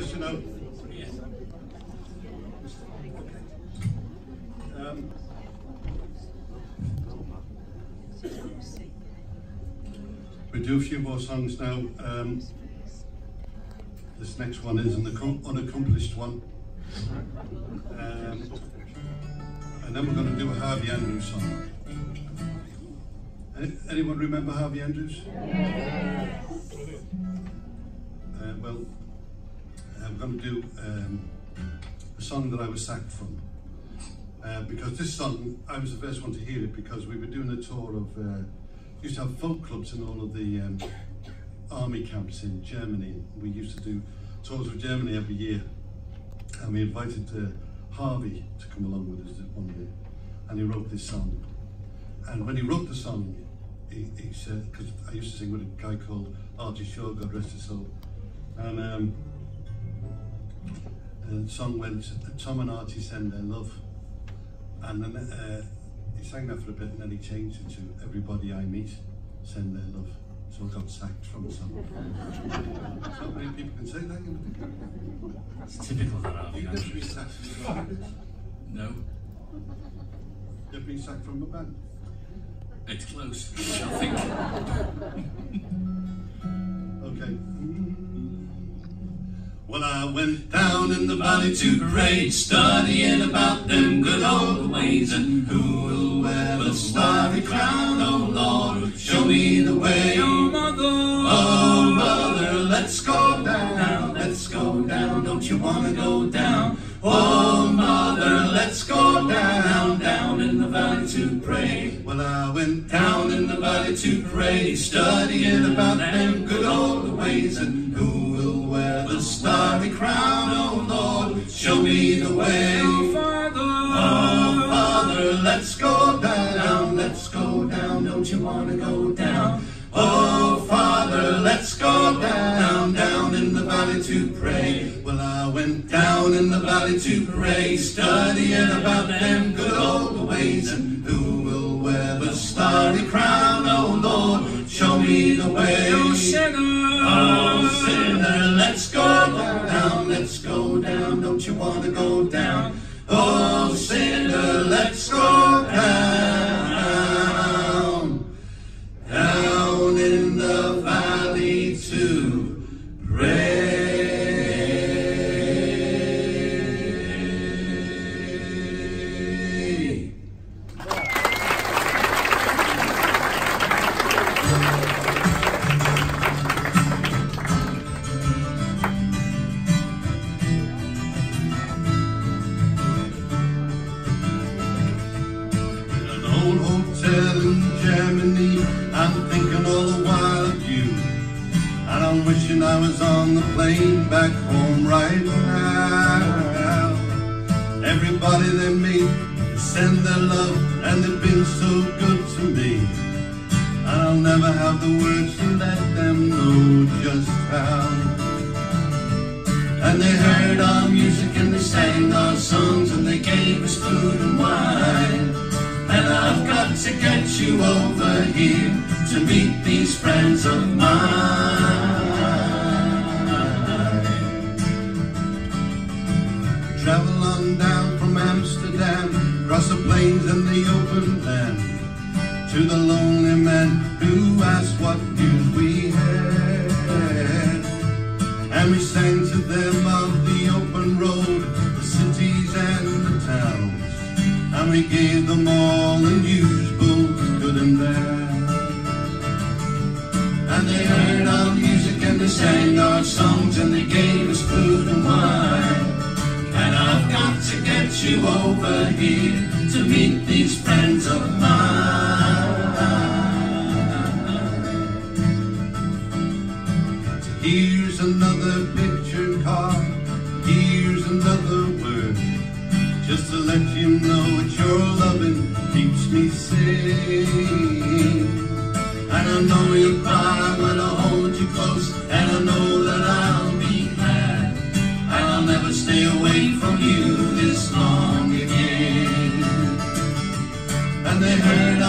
question out. Um, we do a few more songs now. Um, this next one is an unaccomplished one. Um, and then we're going to do a Harvey Andrews song. Anyone remember Harvey Andrews? Uh, well, I'm going to do um, a song that I was sacked from. Uh, because this song, I was the first one to hear it because we were doing a tour of, uh, used to have folk clubs in all of the um, army camps in Germany. We used to do tours of Germany every year. And we invited uh, Harvey to come along with us one year. And he wrote this song. And when he wrote the song, he, he said, because I used to sing with a guy called Archie Shaw, God rest his soul. And um, the song went, Tom and Artie send their love. And then uh, he sang that for a bit and then he changed it to Everybody I Meet Send Their Love. So I got sacked from the song. Not many people can say that, you. It's typical of that Harvey You've never been sacked from a band. No, You've been sacked from a band. it's close. I think. Okay. Well, I went down in the valley to parade, studying about them good old ways, and who will wear the starry crown? Oh Lord, show me the way. Oh mother, oh mother, let's go down, let's go down. Don't you wanna go down? Oh mother, let's go down, down in the valley to pray. Well, I went Down in the valley to pray, studying about them good old ways, and who will wear the starry crown? Oh Lord, show me the way. Oh Father, oh Father, let's go down, let's go down. Don't you wanna go down? Oh Father, let's go down, went Down in the valley to pray, studying about them good old ways, and who will wear the starry crown? In Germany. I'm thinking all the while of you. And I'm wishing I was on the plane back home right now. Everybody they meet send their love, and they've been so good to me. I'll never have the words to let them know just how. And they heard our music and they sang our songs and they gave us food and wine. I've got to get you over here to meet these friends of mine. Travel on down from Amsterdam, across the plains and the open land, to the lonely man who asked what news we had. And we sang to them of the open road, the cities and the towns, and we gave they heard our music and they sang our songs and they gave us food and wine. And I've got to get you over here to meet these friends of And I know that I'll be. I'll never stay away from you this long again. And they heard